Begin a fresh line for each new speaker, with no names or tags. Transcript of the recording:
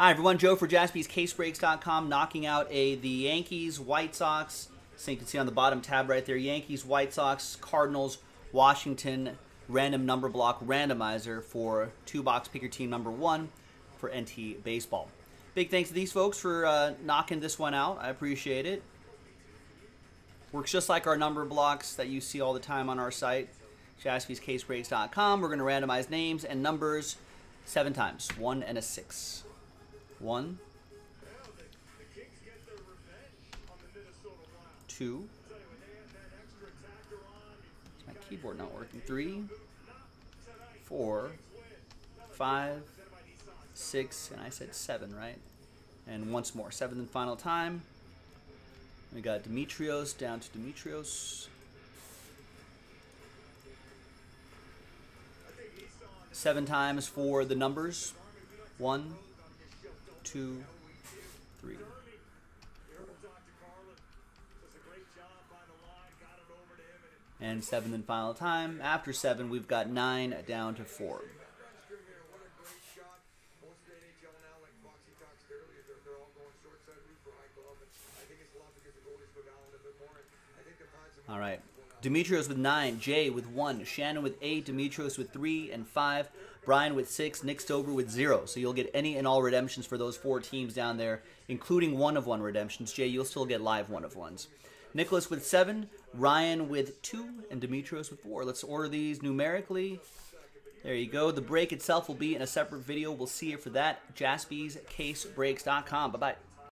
Hi, everyone. Joe for jaspyscasebreaks.com knocking out a the Yankees, White Sox. So you can see on the bottom tab right there Yankees, White Sox, Cardinals, Washington random number block randomizer for two box picker team number one for NT Baseball. Big thanks to these folks for uh, knocking this one out. I appreciate it. Works just like our number blocks that you see all the time on our site, jaspyscasebreaks.com. We're going to randomize names and numbers seven times, one and a six. One, two, my keyboard not working, three, four, five, six, and I said seven, right? And once more, seventh and final time. We got Demetrios down to Demetrios. Seven times for the numbers. One, two, three. And seventh and final time. After seven, we've got nine down to four. All right. Demetrios with nine, Jay with one, Shannon with eight, Demetrios with three and five, Brian with six, Nick Stover with zero. So you'll get any and all redemptions for those four teams down there, including one of one redemptions. Jay, you'll still get live one of ones. Nicholas with seven, Ryan with two, and Demetrios with four. Let's order these numerically. There you go. The break itself will be in a separate video. We'll see you for that. JaspysCaseBreaks.com. Bye bye.